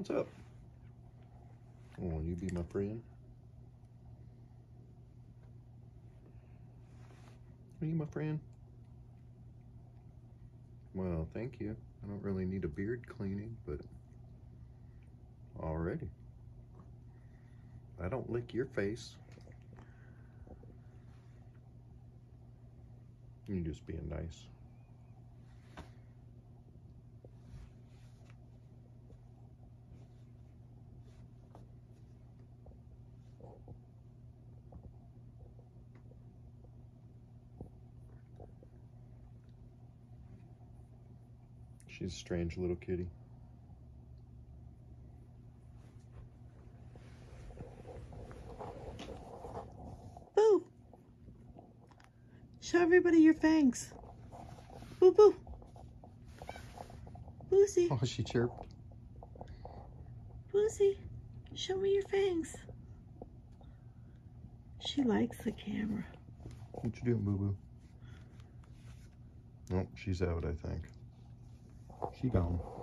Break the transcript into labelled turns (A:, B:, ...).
A: What's up? Oh, you be my friend? Are you my friend? Well, thank you. I don't really need a beard cleaning, but already. I don't lick your face. You just being nice. She's a strange little kitty.
B: Boo! Show everybody your fangs. Boo boo. Boozy.
A: Oh, she chirped.
B: Boozy. Show me your fangs. She likes the camera.
A: What you doing, boo-boo? Oh, she's out, I think. She gone.